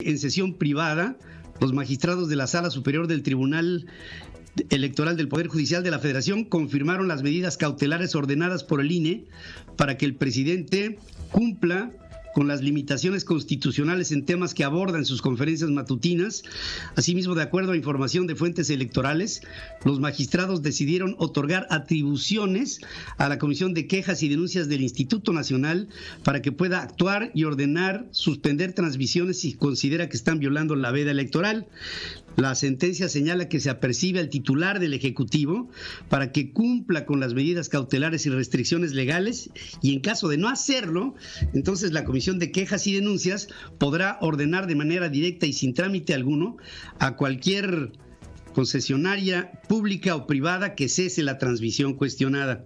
En sesión privada, los magistrados de la Sala Superior del Tribunal Electoral del Poder Judicial de la Federación confirmaron las medidas cautelares ordenadas por el INE para que el presidente cumpla con las limitaciones constitucionales en temas que aborda en sus conferencias matutinas. Asimismo, de acuerdo a información de fuentes electorales, los magistrados decidieron otorgar atribuciones a la Comisión de Quejas y Denuncias del Instituto Nacional para que pueda actuar y ordenar suspender transmisiones si considera que están violando la veda electoral. La sentencia señala que se apercibe al titular del Ejecutivo para que cumpla con las medidas cautelares y restricciones legales y en caso de no hacerlo, entonces la Comisión de Quejas y Denuncias podrá ordenar de manera directa y sin trámite alguno a cualquier concesionaria pública o privada que cese la transmisión cuestionada.